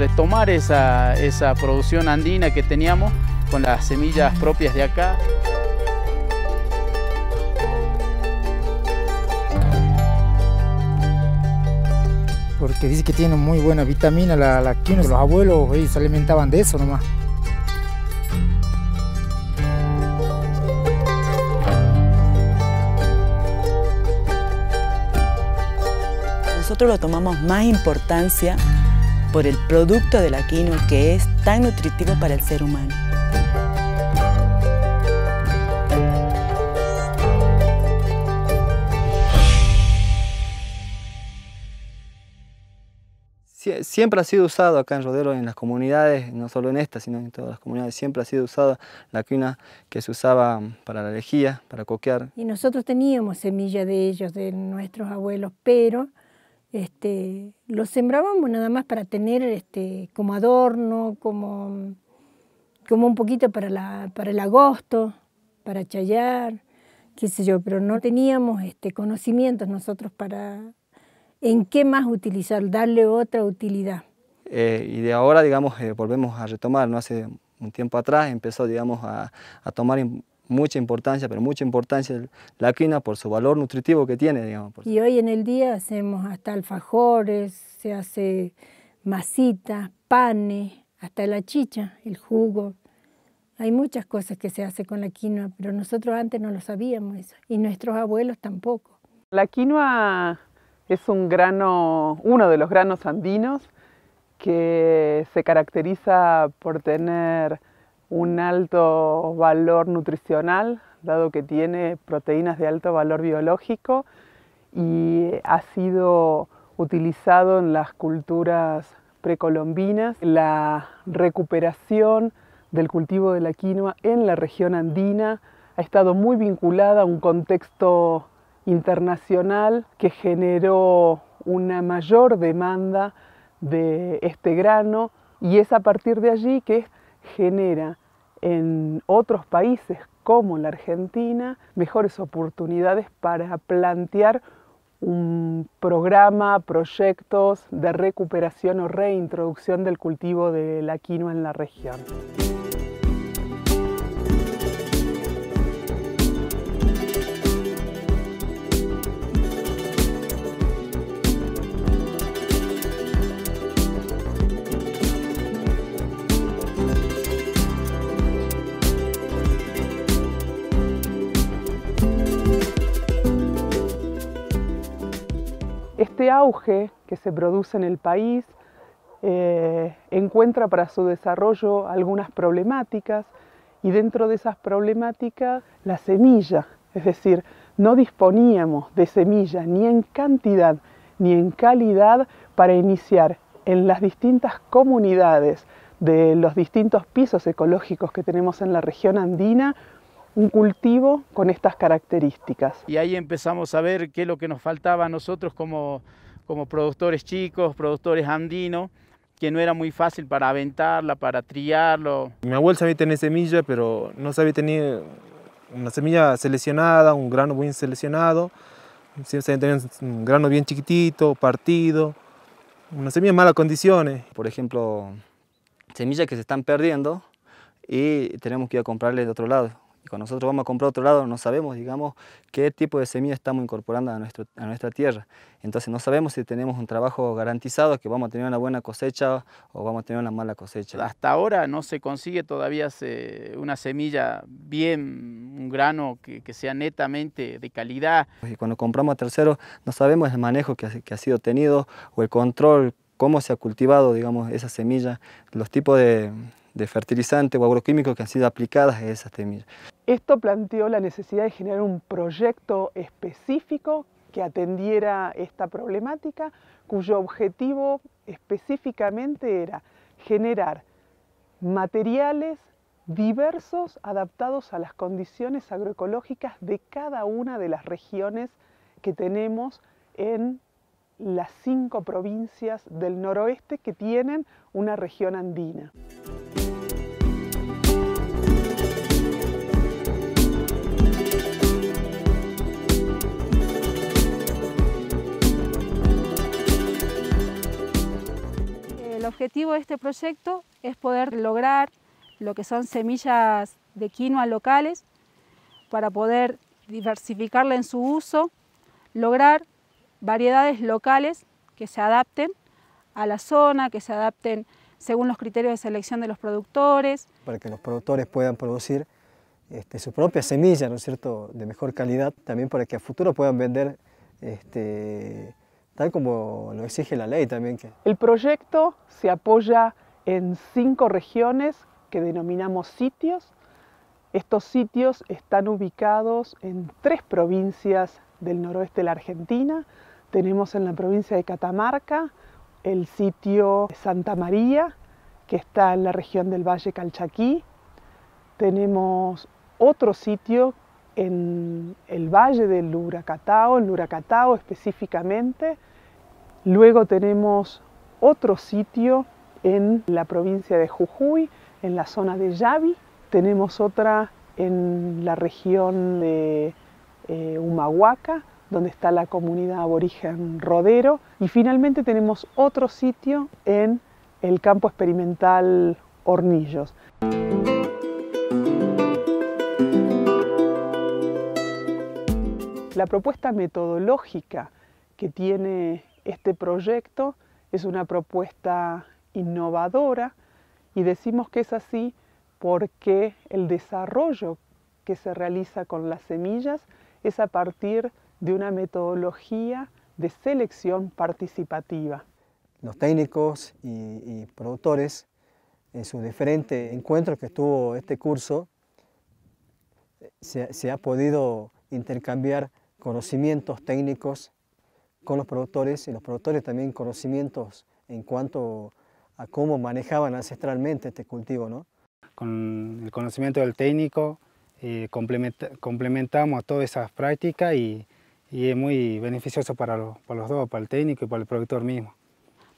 retomar esa, esa producción andina que teníamos con las semillas propias de acá. porque dice que tiene muy buena vitamina la, la quinoa. Los abuelos se alimentaban de eso nomás. Nosotros lo tomamos más importancia por el producto de la quinoa que es tan nutritivo para el ser humano. siempre ha sido usado acá en Rodero, en las comunidades, no solo en esta, sino en todas las comunidades, siempre ha sido usada la quina que se usaba para la lejía, para coquear. Y nosotros teníamos semilla de ellos, de nuestros abuelos, pero este, los sembrábamos nada más para tener este, como adorno, como, como un poquito para, la, para el agosto, para chayar, qué sé yo, pero no teníamos este, conocimientos nosotros para en qué más utilizar, darle otra utilidad. Eh, y de ahora, digamos, eh, volvemos a retomar, ¿no? Hace un tiempo atrás empezó, digamos, a, tomar mucha importancia, pero mucha importancia la quina por su valor nutritivo que tiene, digamos. Y hoy en el día hacemos hasta alfajores, se hace masitas, panes, hasta la chicha, el jugo. Hay muchas cosas que se hace con la quinoa, pero nosotros antes no lo sabíamos eso, y nuestros abuelos tampoco. La quinoa es un grano, uno de los granos andinos que se caracteriza por tener un alto valor nutricional, dado que tiene proteínas de alto valor biológico y ha sido utilizado en las culturas precolombinas. La recuperación del cultivo de la quinoa en la región andina ha estado muy vinculada a un contexto internacional que generó una mayor demanda de este grano y es a partir de allí que genera en otros países como la Argentina mejores oportunidades para plantear un programa, proyectos de recuperación o reintroducción del cultivo de la quinoa en la región. Este auge que se produce en el país eh, encuentra para su desarrollo algunas problemáticas y dentro de esas problemáticas la semilla, es decir, no disponíamos de semilla ni en cantidad ni en calidad para iniciar en las distintas comunidades de los distintos pisos ecológicos que tenemos en la región andina un cultivo con estas características. Y ahí empezamos a ver qué es lo que nos faltaba a nosotros como, como productores chicos, productores andinos, que no era muy fácil para aventarla, para triarlo. Mi abuelo sabía tener semilla, pero no sabía tener una semilla seleccionada, un grano bien seleccionado. Siempre sabía tener un grano bien chiquitito, partido, una semilla en malas condiciones. Por ejemplo, semillas que se están perdiendo y tenemos que ir a comprarle de otro lado. Y cuando nosotros vamos a comprar otro lado, no sabemos, digamos, qué tipo de semilla estamos incorporando a, nuestro, a nuestra tierra. Entonces no sabemos si tenemos un trabajo garantizado, que vamos a tener una buena cosecha o vamos a tener una mala cosecha. Hasta ahora no se consigue todavía una semilla bien, un grano que, sea netamente de calidad. Y cuando compramos a terceros, no sabemos el manejo que que ha sido tenido o el control, cómo se ha cultivado, digamos, esa semilla, los tipos de, de fertilizantes o agroquímicos que han sido aplicadas a esas semillas. Esto planteó la necesidad de generar un proyecto específico que atendiera esta problemática, cuyo objetivo específicamente era generar materiales diversos adaptados a las condiciones agroecológicas de cada una de las regiones que tenemos en las cinco provincias del noroeste que tienen una región andina. El objetivo de este proyecto es poder lograr lo que son semillas de quinoa locales para poder diversificarla en su uso, lograr variedades locales que se adapten a la zona, que se adapten según los criterios de selección de los productores. Para que los productores puedan producir este, su propia semilla, ¿no es cierto?, de mejor calidad, también para que a futuro puedan vender este, tal como lo exige la ley también. Que... El proyecto se apoya en cinco regiones que denominamos sitios. Estos sitios están ubicados en tres provincias del noroeste de la Argentina. Tenemos en la provincia de Catamarca el sitio Santa María, que está en la región del Valle Calchaquí. Tenemos otro sitio en el valle del Luracatao, en Luracatao específicamente. Luego tenemos otro sitio en la provincia de Jujuy, en la zona de Yavi. Tenemos otra en la región de eh, Humahuaca, donde está la comunidad aborigen Rodero. Y finalmente tenemos otro sitio en el campo experimental Hornillos. La propuesta metodológica que tiene este proyecto es una propuesta innovadora y decimos que es así porque el desarrollo que se realiza con las semillas es a partir de una metodología de selección participativa. Los técnicos y, productores, en sus diferentes encuentros que estuvo este curso, se, se ha podido intercambiar conocimientos técnicos con los productores y los productores también conocimientos en cuanto a cómo manejaban ancestralmente este cultivo. ¿no? Con el conocimiento del técnico eh, complementamos todas esas prácticas y, es muy beneficioso para los dos, para el técnico y para el productor mismo.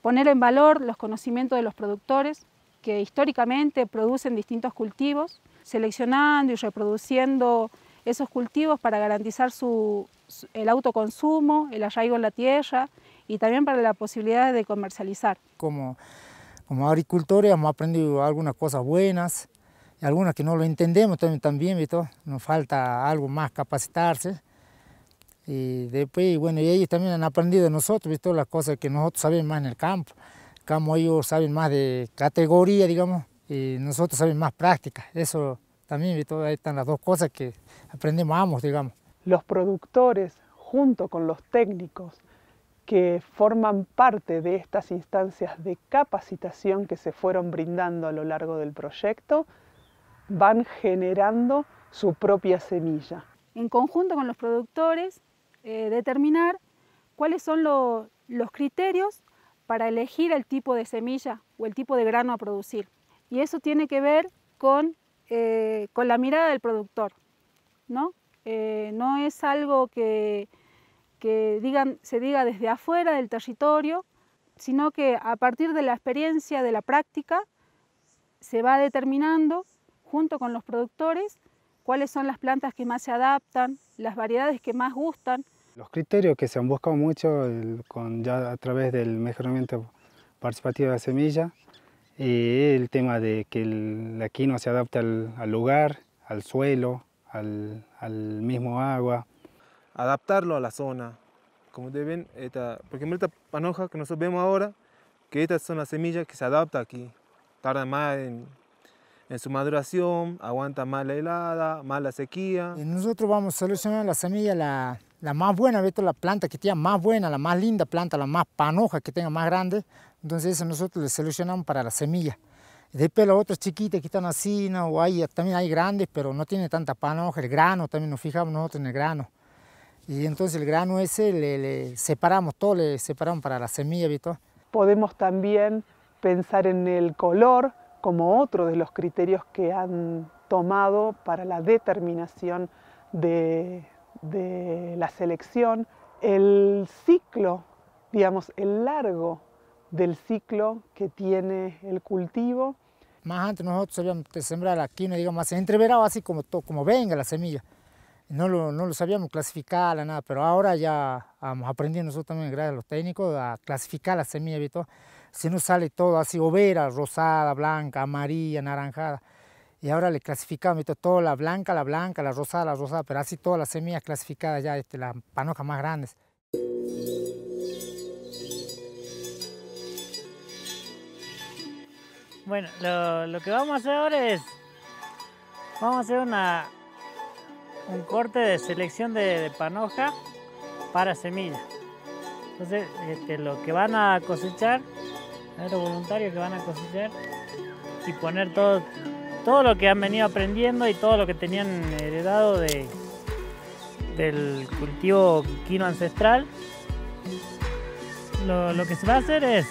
Poner en valor los conocimientos de los productores que históricamente producen distintos cultivos, seleccionando y reproduciendo esos cultivos para garantizar su, el autoconsumo, el arraigo en la tierra y también para la posibilidad de comercializar. Como, como agricultores hemos aprendido algunas cosas buenas, y algunas que no lo entendemos también, también nos falta algo más capacitarse. Y después, bueno, y ellos también han aprendido de nosotros, ¿visto? las cosas que nosotros sabemos más en el campo. Como ellos saben más de categoría, digamos, y nosotros sabemos más práctica. Eso también, ¿visto? ahí están las dos cosas que aprendemos ambos, digamos. Los productores, junto con los técnicos, que forman parte de estas instancias de capacitación que se fueron brindando a lo largo del proyecto, van generando su propia semilla. En conjunto con los productores, eh, determinar cuáles son los criterios para elegir el tipo de semilla o el tipo de grano a producir. Y eso tiene que ver con eh, con la mirada del productor, ¿no? Eh, no es algo que, se diga desde afuera del territorio, sino que a partir de la experiencia, de la práctica, se va determinando junto con los productores cuáles son las plantas que más se adaptan, las variedades que más gustan. Los criterios que se han buscado mucho con, ya a través del mejoramiento participativo de la semilla y el tema de que el, quinoa se adapte al, lugar, al suelo, al, mismo agua. Adaptarlo a la zona. Como deben, esta, porque esta panoja que nosotros vemos ahora, que estas son las semillas que se adapta aquí. Tarda más en, su maduración, aguanta más la helada, más la sequía. nosotros vamos a seleccionar la semilla, la, la más buena, la planta que tiene más buena, la más linda planta, la más panoja que tenga más grande, entonces eso nosotros le seleccionamos para la semilla. Después las otras chiquitas que están así, ¿no? o hay, también hay grandes, pero no tiene tanta panoja, el grano, también nos fijamos nosotros en el grano. Y entonces el grano ese le, separamos todo, le separamos para la semilla, ¿viste? Podemos también pensar en el color como otro de los criterios que han tomado para la determinación de, de la selección. El ciclo, digamos, el largo del ciclo que tiene el cultivo. Más antes nosotros sabíamos sembrar la quinoa, digamos, entreverado así como, como venga la semilla. No lo, no lo sabíamos clasificar, nada, pero ahora ya vamos aprendiendo nosotros también, gracias a los técnicos, a clasificar la semilla, si no sale todo así, overa, rosada, blanca, amarilla, naranjada. Y ahora le clasificamos toda la blanca, la blanca, la rosada, la rosada, pero así todas las semillas clasificadas ya, este, las panojas más grandes. Bueno, lo, que vamos a hacer ahora es, vamos a hacer una, un corte de selección de, panoja para semilla. Entonces, este, lo que van a cosechar, los voluntarios que van a cosechar y poner todo, todo lo que han venido aprendiendo y todo lo que tenían heredado de, del cultivo quino ancestral. Lo, lo que se va a hacer es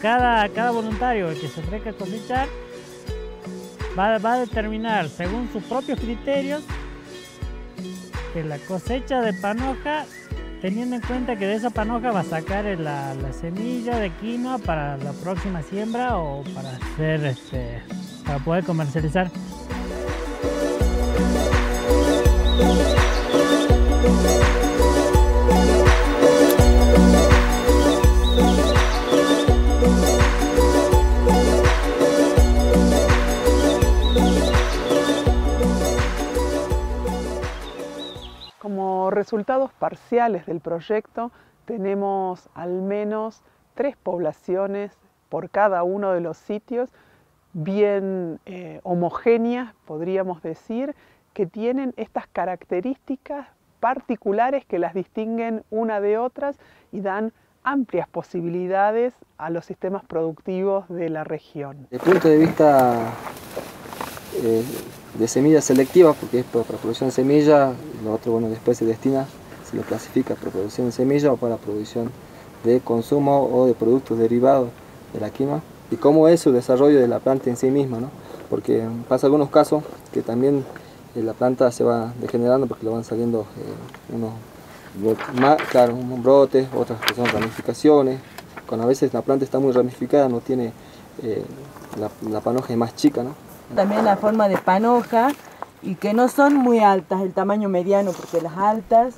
cada, cada voluntario que se ofrezca a cosechar va, a determinar según sus propios criterios que la cosecha de panoja teniendo en cuenta que de esa panoja va a sacar la, semilla de quinoa para la próxima siembra o para hacer este para poder comercializar. Resultados parciales del proyecto tenemos al menos tres poblaciones por cada uno de los sitios, bien eh, homogéneas, podríamos decir, que tienen estas características particulares que las distinguen una de otras y dan amplias posibilidades a los sistemas productivos de la región. Desde el punto de vista eh, de semillas selectivas, porque es para producción de semilla, lo otro bueno después se destina, se lo clasifica para producción de semilla o para producción de consumo o de productos derivados de la quinoa y cómo es su desarrollo de la planta en sí misma, ¿no? porque pasa algunos casos que también eh, la planta se va degenerando porque le van saliendo eh, unos, claro, unos brotes, otras que son ramificaciones, cuando a veces la planta está muy ramificada no tiene, la, la panoja más chica, ¿no? También la forma de panoja y que no son muy altas, el tamaño mediano, porque las altas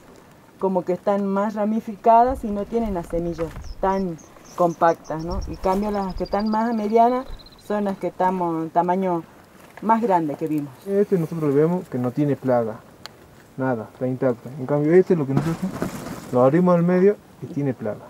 como que están más ramificadas y no tienen las semillas tan compactas, ¿no? Y cambio las que están más medianas son las que estamos tamaño más grande que vimos. Este nosotros vemos que no tiene plaga, nada, está intacto. En cambio este lo que nosotros lo abrimos al medio y tiene plaga.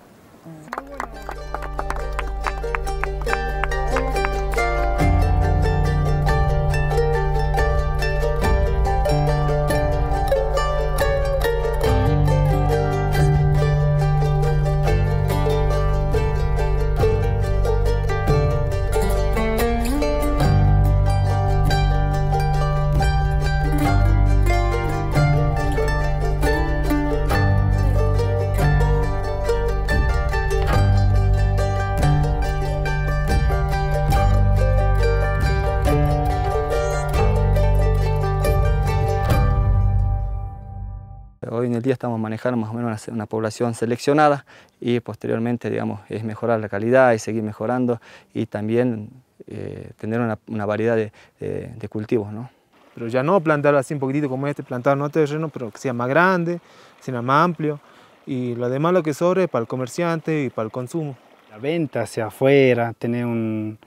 Día estamos manejando más o menos una, población seleccionada y posteriormente digamos, es mejorar la calidad y seguir mejorando y también eh, tener una, variedad de, cultivos. ¿no? Pero ya no plantar así un poquitito como este, plantar no terreno, pero que sea más grande, sea más amplio y lo demás lo que sobre para el comerciante y para el consumo. La venta hacia afuera, tener un,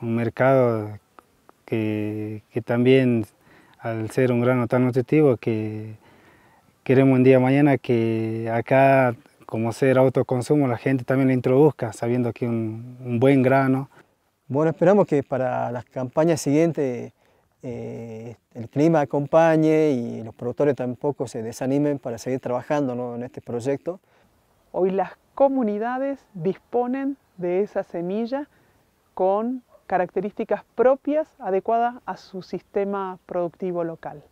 mercado que, que, también al ser un grano tan nutritivo que queremos un día mañana que acá, como ser autoconsumo, la gente también lo introduzca, sabiendo que un, un buen grano. Bueno, esperamos que para las campañas siguientes eh, el clima acompañe y los productores tampoco se desanimen para seguir trabajando en este proyecto. Hoy las comunidades disponen de esa semilla con características propias adecuadas a su sistema productivo local.